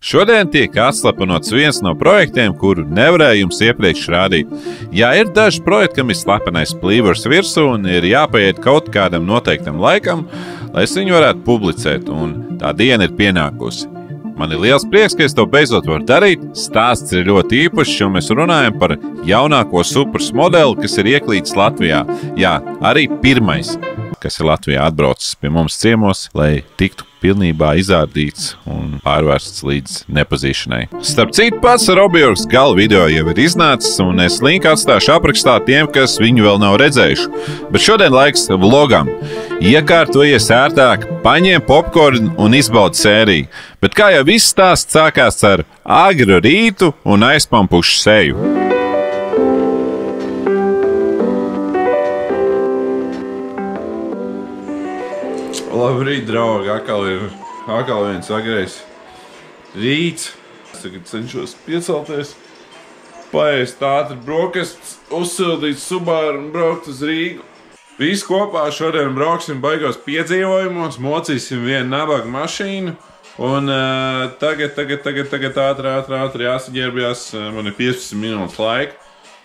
Šodien tiek atslapenots viens no projektiem, kuru nevarēju jums iepriekš rādīt. Jā, ir daži projekti, kam ir slepenais plīvurs virsū un ir jāpaiet kaut kādam noteiktam laikam, lai es viņu varētu publicēt, un tā diena ir pienākusi. Man ir liels prieks, ka es to beidzot varu darīt. Stāsts ir ļoti īpašs, jo mēs runājam par jaunāko supers modeli, kas ir ieklīts Latvijā. Jā, arī pirmais, kas ir Latvijā atbraucis pie mums ciemos, lai tiktu pilnībā izārdīts un pārvērsts līdz nepazīšanai. Starp citu, pats Robjorgs gala video jau ir iznācis, un es linku atstāšu aprakstā tiem, kas viņu vēl nav redzējuši. Bet šodien laiks vlogam. Iekārtojies ērtāk, paņem popkornu un izbaudi sēriju. Bet kā jau viss stāsts sākās ar agru rītu un aizpampušu seju. Labrīt, draugi! Atkal ir atkal viens agrais rīts. Es tagad cenšos piecelties, paēst ātri brokastis, uzsildīt subāru un braukt uz Rīgu. Visi kopā šodien brauksim baigos piedzīvojumos, mocīsim vienu nabaga mašīnu. Un uh, tagad, tagad, tagad, tagad ātri, ātri, ātri jāsaģērbjās. Man ir 15 minūtes laika.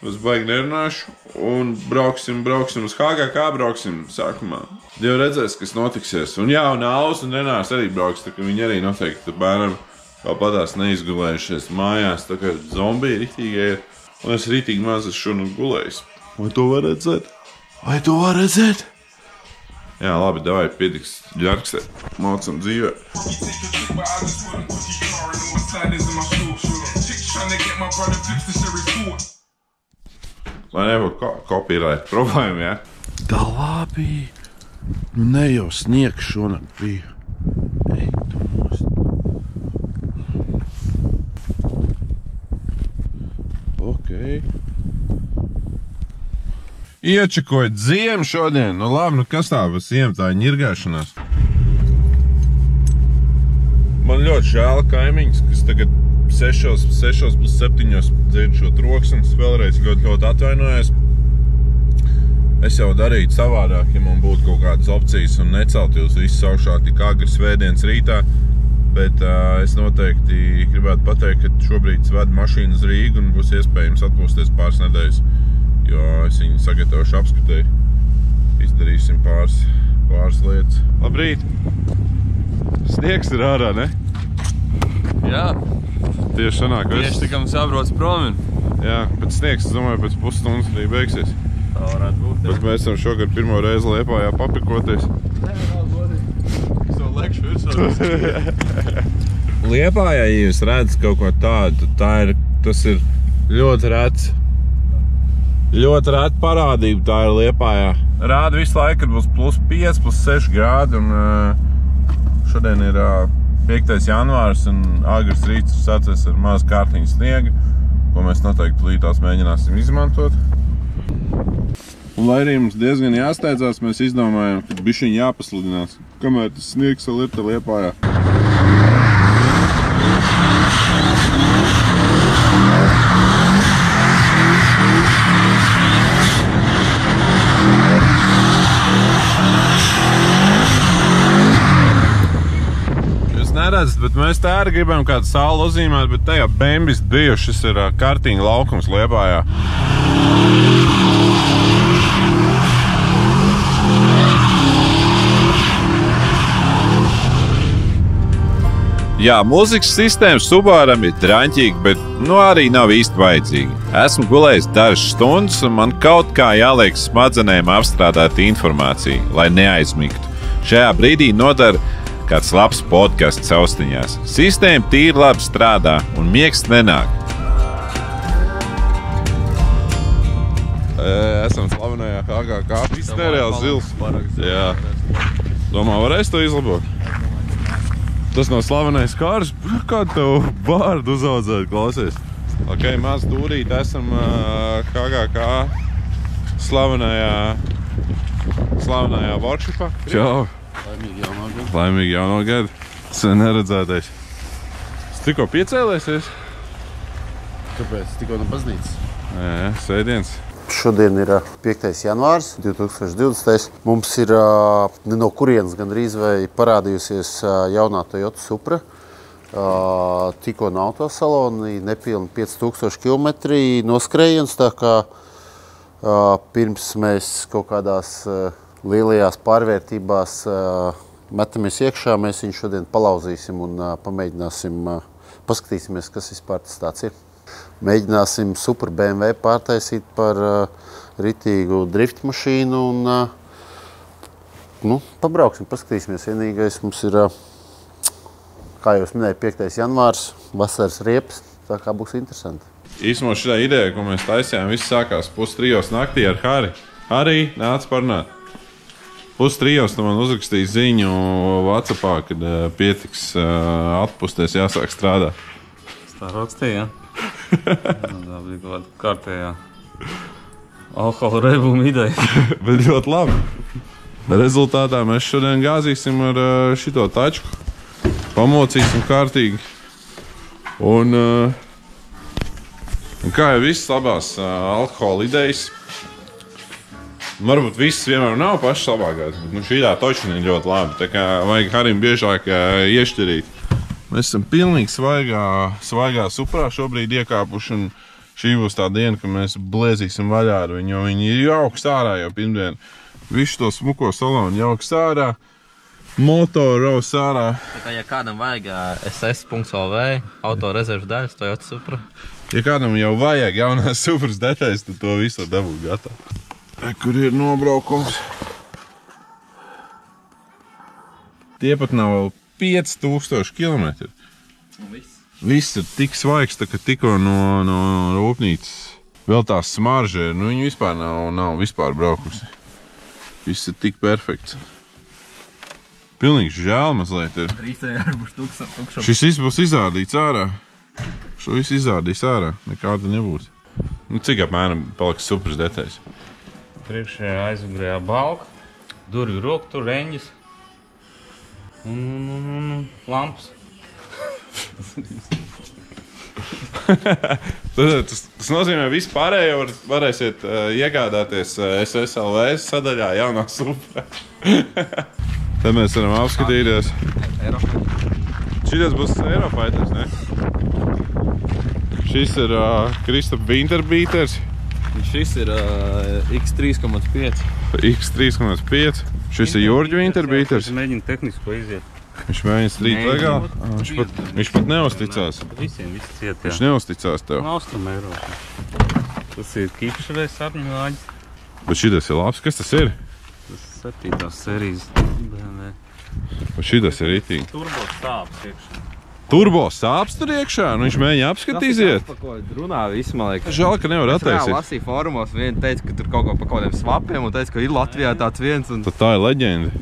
Es baigi nerunāšu. Un brauksim, brauksim uz HGK, brauksim sākumā. Dievs redzēs, kas notiksies. Un jā, un Alus un Renārs arī brauks, tā ka viņi arī noteikti bērnam vēl padās neizgulējušies mājās, tā kā zombiji ritīgie ir. Un es ritīgi maz esmu šodien gulējis. Vai to var redzēt? Vai to var redzēt? Jā, labi, davai pietiks ģērkstē. Mācam dzīvē. Lai nebūtu ko kopīrēt problēma? Ja? Tā labi. Nu, ne jau sniegs šonakt bija. Ej, tu nost. Ok. Iečakojot ziemu šodien, nu labi, nu kas tā par ziemu tā ņirgāšanās? Man ļoti žēl kaimiņus, kas tagad 6, 6 plus 7 dzird šo troksni. Vēlreiz ļoti, ļoti atvainojos. Es jau darītu savādāk, ja man būtu kaut kādas opcijas un necelt jūs visus augšā tik agri svētdienas rītā. Bet uh, es noteikti gribētu pateikt, ka šobrīd es vedu mašīnu uz Rīgu un būs iespējams atpūsties pāris nedēļas. Jo es viņu sagatavošu apskatēju. Izdarīsim pāris, pāris lietas. Labrīt! Sniegs ir ārā, ne? Jā, Tieši sanāk, ka tieši tā kā mums jābrauc prom. ir. Jā, bet sniegs, es domāju, pēc pusstundas arī beigsies. Tā varētu būt. Bet mēs esam šogad pirmo reizi Liepājā papikoties. to lekšu virsū. Liepājā, ja jūs redzat kaut ko tādu, tā ir, tas ir ļoti rēts. Ļoti rēta parādība tā ir Liepājā. Rāda visu laiku, kad būs plus 5, plus 6 grādi. Un, šodien ir 5. janvārs un agrs rīts sācies ar mazu kārtiņu sniega, ko mēs noteikti līdās mēģināsim izmantot. Un, lai arī mums diezgan jāsteidzās, mēs izdomājām, ka bišķiņ jāpasludinās, kamēr tas sniegs vēl ir te Liepājā. Jūs neredzat, bet mēs tā arī gribam kādu sauli uzzīmēt, bet tajā bembis bija šis ir ā, kartiņa laukums Liepājā. Jā, mūzikas sistēma subāram ir traņķīga, bet nu arī nav īsti vajadzīga. Esmu gulējis dažas stundas, un man kaut kā jāliek smadzenēm apstrādāt informāciju, lai neaizmigtu. Šajā brīdī nodara kāds labs podkāsts austiņās. Sistēma tīri labi strādā, un miegs nenāk. Esam slavenajā HGK. Viss nereāls zils. Jā. Domā, varēs to izlabot? Tas nav slavenais kārs. Kā tev vārdu uzaudzēt, klausies? Ok, maz dūrīt esam uh, HGK slavenajā, slavenajā workshopā. Čau! Laimīgi jaunā gada. Laimīgi jauno gadu. Sen neredzētais. Es tikko piecēlēsies. Kāpēc? Tikko no baznīcas. Jā, sēdiens. Šodien ir ā, 5. janvārs 2020. Mums ir no kurienes gandrīz vai parādījusies jaunā Toyota Supra. Tikko no autosalona, nepilni 5000 km noskrējiens. Tā kā pirms mēs kaut kādās uh, lielajās pārvērtībās uh, metamies iekšā, mēs viņu šodien palauzīsim un uh, pamēģināsim, uh, paskatīsimies, kas vispār tas tāds ir. Mēģināsim super BMW pārtaisīt par ritīgu drift mašīnu un nu, pabrauksim, paskatīsimies. Vienīgais mums ir, kā jau minēju, 5. janvārs, vasaras riepas, tā kā būs interesanti. Īsumā šī ideja, ko mēs taisījām, viss sākās pustrijos naktī ar Harry. Arī nāca parunāt. Pustrijos man uzrakstīja ziņu Vācijā, kad uh, pietiks uh, atpūsties, jāsāk strādāt. Tā rakstīja. tā bija kaut kāda kārtējā alkohola reibuma ideja. Bet ļoti labi. Rezultātā mēs šodien gāzīsim ar uh, šito taču. Pamocīsim kārtīgi. Un, un kā jau visas labās alkohola idejas, varbūt visas vienmēr nav pašas labākās, bet nu, šī tā točina ir ļoti labi. Tā kā vajag Harim biežāk uh, iešķirīt. Mēs esam pilnīgi svaigā, svaigā suprā šobrīd iekāpuši. Un šī būs tā diena, kad mēs blēzīsim vaļā ar viņu. Jo viņi ir jauks ārā jau pirmdien. Visu to smuko salonu jauks ārā. Motoru raus ārā. Tā kā, ja kādam vajag ā, SS.OV, auto rezerves daļas, to jau supra. Ja kādam jau vajag jaunās supras detaļas, tad to visu dabūt gatavu. Kur ir nobraukums? Tie pat nav 5000 km. Viss ir tik svaigs, tā, ka tikko no, no rūpnīcas vēl tā smarža ir. Nu, viņa vispār nav, nav vispār braukusi. Viss ir tik perfekts. Pilnīgi žēl mazliet ir. Šis viss būs izrādīts ārā. Šo visu izrādīs ārā. Nekāda nebūs. Nu, cik apmēram paliks supras detaļas? Priekšējā aizmugurējā balka, durvju roka, tur reņģis un, un, un, un, lampas. Tas, tas, nozīmē, ka vispārējo var, varēsiet uh, iegādāties uh, SSLV sadaļā jaunā supra. Tad mēs varam apskatīties. Šis būs Eiropaitas, ne? Šis ir uh, Kristaps Winterbeaters Šis ir uh, X3,5. X3,5. Šis ir Jorģa Winterbeaters. Es mēģinu tehnisko iziet. Viņš mēģina strīt Nē, legāli. Viņš pat, viņš pat neusticās. Visiem viss ciet, Viņš jā. neusticās tev. Austrum Eiropā. Tas ir kipšreiz lāģis. Bet šis ir labs. Kas tas ir? Tas septītās sērijas BMW. Šis ir rītīgi. Turbo stāvs iekšā. Turbo sāpes tur iekšā. Nu, viņš mēģina apskatīties. Par ko runā visi, man liekas. Žēl, ka nevar Es attaisīt. lasīju fórumos, viena teica, ka tur kaut ko par kaut kādiem svapiem, un teica, ka ir Latvijā tāds viens. Un... Tad tā ir leģenda.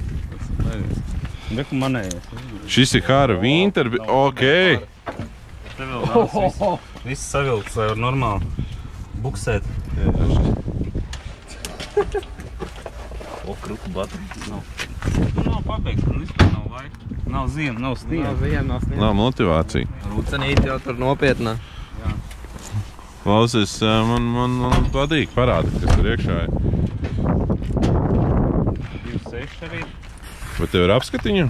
Reku manējais. Šis ir Hāra Winter. Ok. Te vēl nav viss. Viss savilkts, lai var normāli buksēt. O, kruku baterijas nav. Nu, nav pabeigts, un vispār nav laika. Nav ziema, nav stiena. Nav motivācija. Rūcenīt jau tur nopietnā. Klausies, eh, man, man, man patīk parādīt, kas tur iekšā ir. 26 arī. Vai tev ir apskatiņa?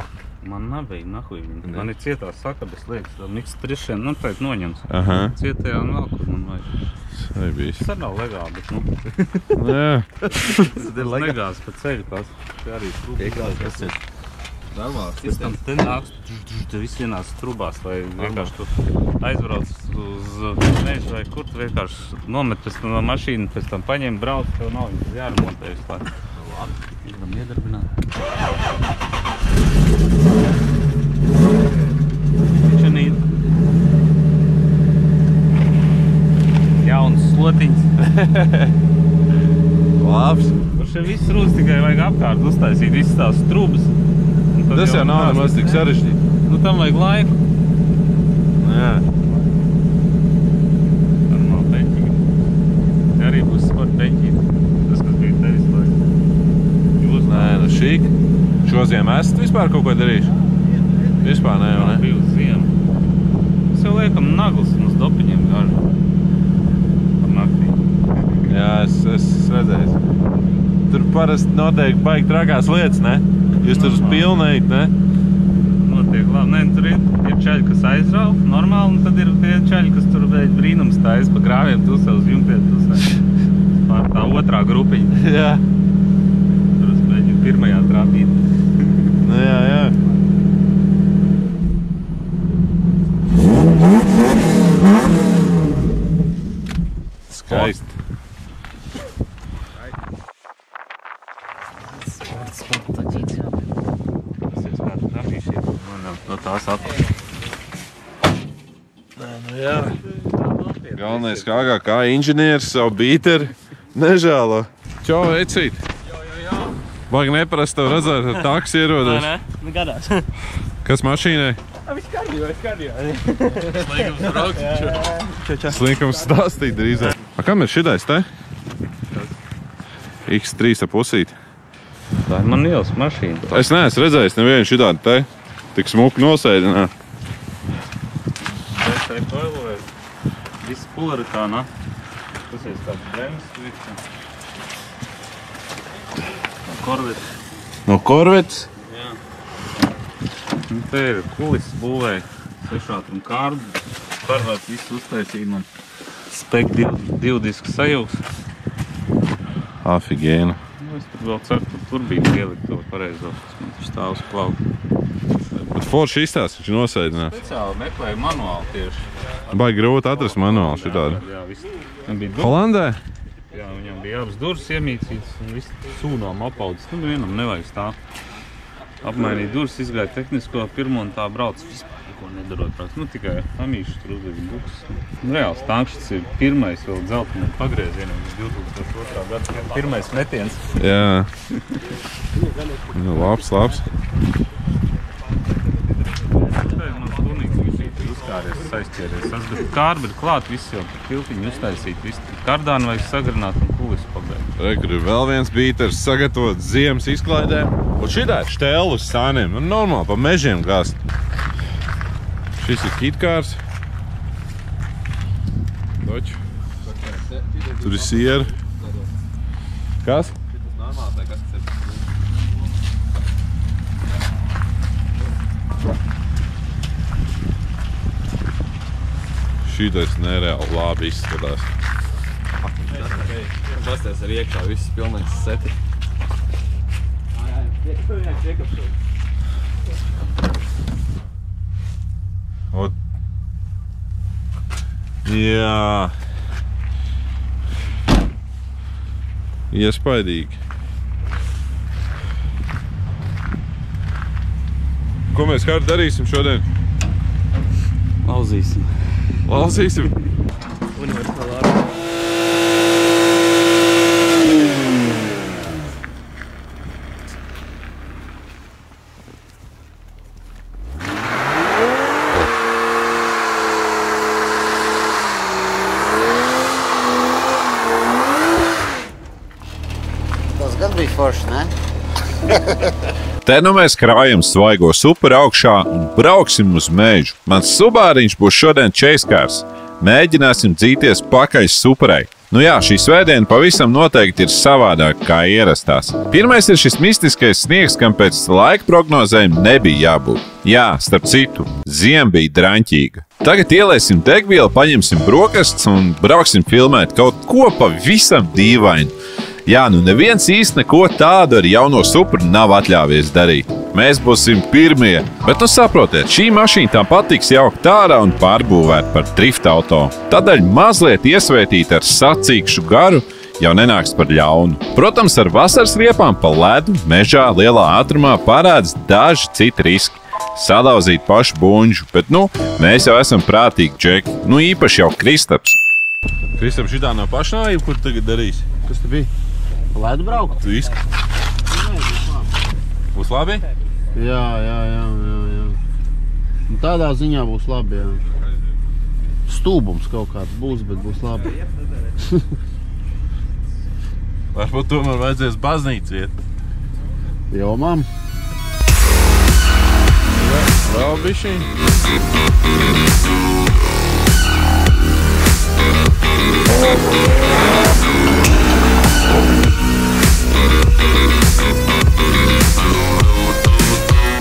Man nav bija nahuj. viņa. Man ir cietās sakabes liekas, tad miks trišiem, nu, teikt noņemts. Aha, Cietējā un vēl kur man vajag. tā ir bijis. Tas arī nav legāli, bet, nu, Jā, tas legāls pa ceļu, te arī trūkst. kas ir? Normāls. Pēc tam te nāks, te viss vienās trubās, lai vienkārši tu aizbrauc uz mežu vai kur tu vienkārši nomet pēc tam no mašīnu, pēc tam paņem, brauc, tev nav jāremontē vispār. Labi, varam iedarbināt. Čenīt. Jauns slotiņš. labs. Tur šeit viss rūs tikai vajag apkārt uztaisīt, visas tās trubas. Tas jau nav nāc- nemaz tik sarežģīti. Nu, tam vajag laiku. Jā. Normāli peņķīgi. Te arī būs sporta peņķīgi. Tas, kas bija tevis laiks. Jūs Nē, nu šī. Šodien esat vispār kaut ko darījuši? Vispār nē, jau nav ne. bijusi ziema. Mēs jau liekam naglas un uz dopiņiem gažu. Par naktī. Jā, es, es redzēju. Tur parasti notiek baigi trakās lietas, ne? Jūs tur Normāli. pilnīgi, ne? Notiek labi. Nē, tur ir, ir čaļi, kas aizrauga normāli, un tad ir tie čaļi, kas tur veids brīnums taisa pa grāviem, tu savus jumtiem, tu savus. Pār tā otrā grupiņa. Jā, Tur es mēģinu pirmajā trāpīt. nu, jā, jā. Skaisti. Tas ir kāds trāpīši, man no tās atpakaļ. Nu, jā. Galvenais, kā agā, kā inženieris savu bīteri nežēlo. Čau, vecīt! Baigi neprast tev redzēt, ar taksi ierodas. Nu, gadās. Kas mašīnai? Viss kārtībā, viss kārtībā. Laikam braukt. Slinkums stāstīt drīzāk. A, kam ir šitais te? X3 ap pusīt. Tā ir man ielas mašīna. Es neesmu redzējis nevienu šitādu te. Tik smuku nosēdināt. Es tai toiloju. Viss pularitāna. Tas ir kāds bremzes virsma. Korvets. No korvetes? Nu, te ir kulis būvēja. Sešātrum kārdu. Parvāts viss uztaisīja man. Spek div, divdisku sajūgs. Afigēna. Nu, es tur vēl ceru, ka tur bija pielikt to pareizo. kas Man stāv uz plauka. Forši izstāst, viņš nosēdināt. Speciāli meklēju manuāli tieši. Baigi grūti atrast manuāli šitādu. Jā, viss. Holandē? Jā, viņam bija abas durvis iemīcītas un viss sūnām apaudzis. Nu, vienam nevajag stāvēt. Apmainīja durvis, izgāja tehnisko pirmo un tā brauc. Vispār neko nedarot. Brauc. Nu, tikai amīši tur uzlika buks. Nu, reāls tanks šis ir pirmais vēl dzelteniem pagriezieniem. 2002. gada pirmais metiens. Jā. Nu, labs, labs. Man tunīgs viņš ir uzkāries, saizķēries. Tas bija kārbi ir klāt, viss jau tiltiņi uztaisīt. Viss kardāni vajag sagrināt un kulis pabeigt. Kur ir vēl viens bīters sagatavots ziemas izklaidēm. Un šitā ir štēlu uz sāniem. Nu, normāli, pa mežiem gāzt. Šis ir kitkārs. Doč. Tur ir siera. Kas? Šītais nereāli labi izskatās. Pasties ar iekšā viss pilnīgs seti. Ot. Jā. Iespaidīgi. Ko mēs kā darīsim šodien? Lauzīsim. Lasīsim. Universālā. Tas gan bija forši, ne? Te nu mēs krājam svaigo super augšā un brauksim uz mežu. Mans subāriņš būs šodien čeiskārs. Mēģināsim dzīties pakaļ superai. Nu jā, šī svētdiena pavisam noteikti ir savādāka kā ierastās. Pirmais ir šis mistiskais sniegs, kam pēc laika prognozēm nebija jābūt. Jā, starp citu, ziema bija draņķīga. Tagad ieliesim degvielu, paņemsim brokastis un brauksim filmēt kaut ko pavisam dīvainu. Jā, nu neviens īsti neko tādu ar jauno supru nav atļāvies darīt. Mēs būsim pirmie, bet nu saprotiet, šī mašīna tam patiks jaukt ārā un pārbūvēt par drift auto. Tādēļ mazliet iesvētīt ar sacīkšu garu jau nenāks par ļaunu. Protams, ar vasaras riepām pa ledu, mežā, lielā ātrumā parādās daži citi riski. Salauzīt pašu buļbuļsu, bet nu, mēs jau esam prātīgi džeki. Nu, īpaši jau Kristaps. Kristam, šitā nav pašnāvība, kur tagad darīs? Kas tur bija? Ledu braukt? Viss. Būs labi? Jā, jā, jā. jā, jā. Nu, tādā ziņā būs labi. Jā. Stūbums kaut kāds būs, bet būs labi. Varbūt tomēr vajadzēs baznīcu iet. Jo, mam. Vēl bišķiņ. Saules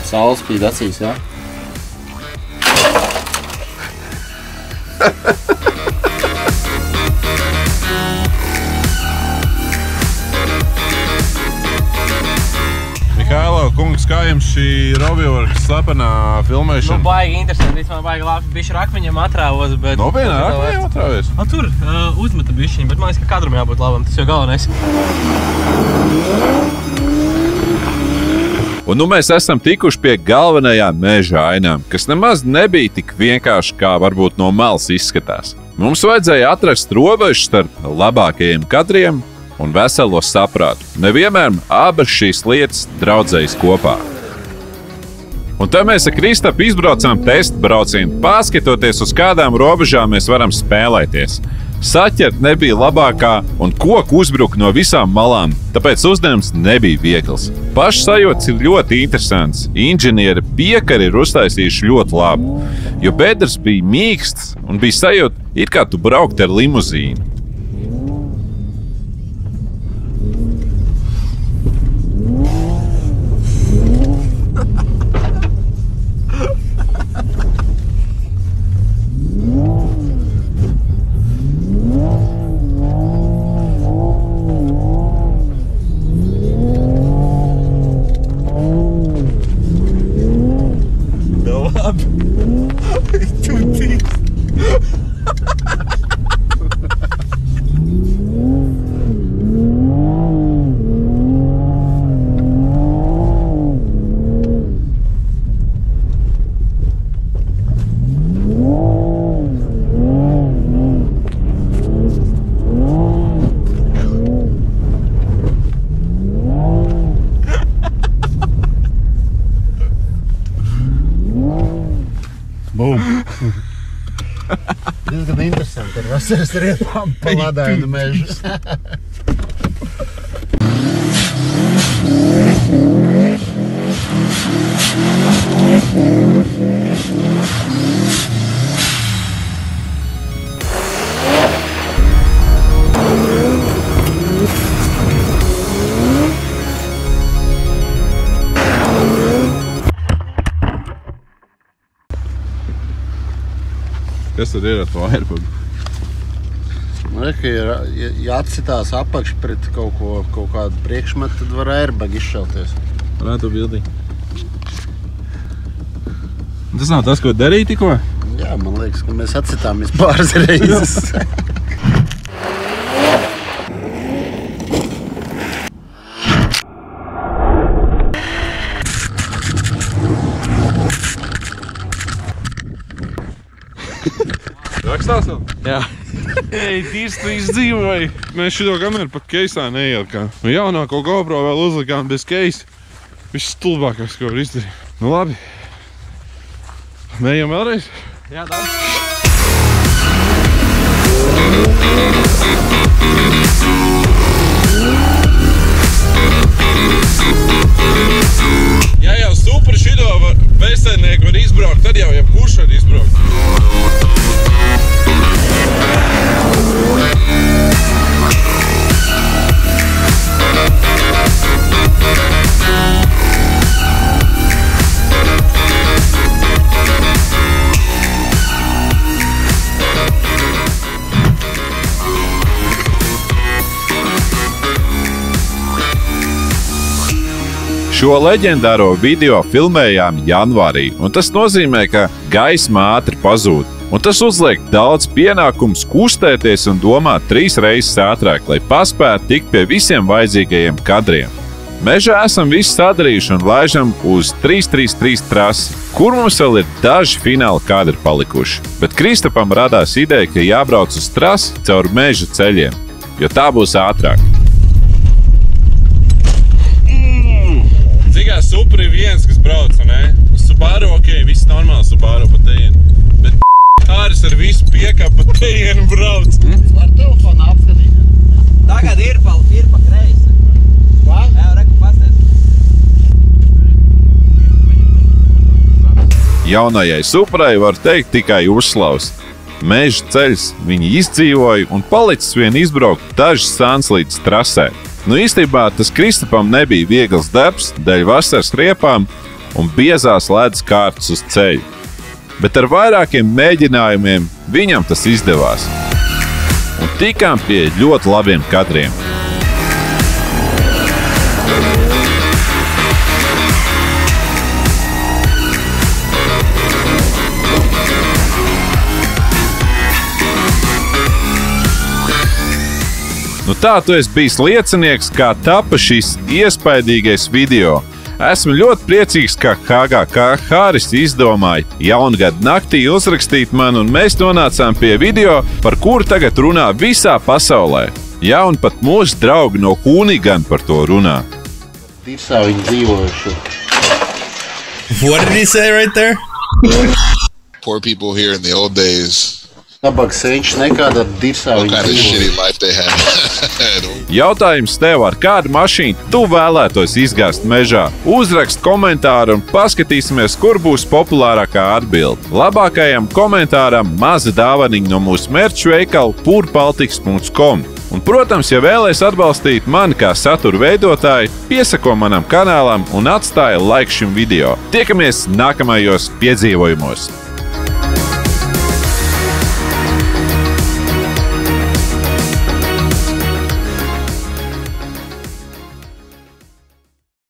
Sal speed, that's easy. Kungs, kā jums šī Robjorka slepenā Nu, filmēšana? baigi interesanti. Vispār baigi labi. Bišķi rakmeņam atrāvos, bet... Nopietnā, bet- akmeņiem atrāvies? A, tur uh, uzmeta bišķiņu, bet man liekas, ka kadram jābūt labam. Tas jau galvenais. Un nu mēs esam tikuši pie galvenajām meža ainām, kas nemaz nebija tik vienkārši, kā varbūt no malas izskatās. Mums vajadzēja atrast robežu starp labākajiem kadriem un veselo saprātu. Nevienmēr abas šīs lietas draudzējas kopā. Un tā mēs ar Kristapu izbraucām testu braucienu, paskatoties uz kādām robežām mēs varam spēlēties. Saķert nebija labākā, un koku uzbruka no visām malām, tāpēc uzdevums nebija viegls. Pašs sajūta ir ļoti interesants. Inženieri piekari ir uztaisījuši ļoti labi, jo bedres bija mīksts un bija sajūta, it kā tu brauktu ar limuzīnu. Interesanti ir vasaras riepām pa ladainu mežu. Kas tad ir ar to airbagu? Man liekas, ka ir, ja, ja atsitās apakš pret kaut, ko, kaut kādu priekšmetu, tad var airbag izšauties. Varētu bildīt. Tas nav tas, ko darīja tikko? Jā, man liekas, ka mēs atsitāmies pāris reizes. Rakstās vēl? Jā. Ei, tīrs trīs dzīvoja. Mēs šo kameru pat keisā neielikām. Nu, jaunāko GoPro vēl uzlikām bez keisa. Viss stulbākais, ko var izdarīt. Nu labi. Mējam vēlreiz? Jā, tā. Ja jau super šito var, bezsēdnieku var izbraukt, tad jau jebkurš var izbraukt. Šo leģendāro video filmējām janvārī, un tas nozīmē, ka gaisma ātri pazūd. Un tas uzliek daudz pienākumu kustēties un domāt trīs reizes ātrāk, lai paspētu tikt pie visiem vajadzīgajiem kadriem. Mežā esam visu sadarījuši un laižam uz 333 trasi, kur mums vēl ir daži fināla kadri palikuši. Bet Kristapam radās ideja, ka jābrauc uz trasi caur meža ceļiem, jo tā būs ātrāk. Cik kā super ir viens, kas brauc, ne? Subaru, ok, viss normāli Subaru pa tejienu. Bet Hāris ar visu piekāpu pa tejienu brauc. Var telefonu apskatīties. Tagad ir pa, ir pa kreisi. Vai? Jā, reku pasties. Jaunajai suprai var teikt tikai uzslavs. Meža ceļš viņi izdzīvoja un palicis vien izbraukt dažas sāns līdz trasē. Nu, īstenībā tas Kristapam nebija viegls darbs, dēļ vasaras riepām un biezās ledus kārtas uz ceļa. Bet ar vairākiem mēģinājumiem viņam tas izdevās. Un tikām pie ļoti labiem kadriem. Nu tā tu esi bijis liecinieks, kā tapa šis iespaidīgais video. Esmu ļoti priecīgs, ka HGK Hāris izdomāja jaungada naktī uzrakstīt man, un mēs nonācām pie video, par kuru tagad runā visā pasaulē. Jā, un pat mūsu draugi no Hūnigan par to runā. Dirsā viņi dzīvojuši. What did he say right there? Poor people here in the old days. Nabaga senčs nekāda dirsā they had. Jautājums tev, ar kādu mašīnu tu vēlētos izgāzt mežā? Uzrakst komentāru un paskatīsimies, kur būs populārākā atbilde. Labākajam komentāram maza dāvaniņa no mūsu mērķu veikala purpaltiks.com. Un, protams, ja vēlaties atbalstīt mani kā satura veidotāju, piesako manam kanālam un atstāja laiku šim video. Tiekamies nākamajos piedzīvojumos!